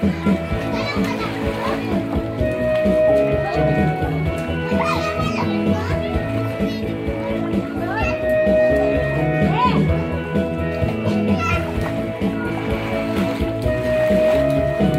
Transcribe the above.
哎呀，我的！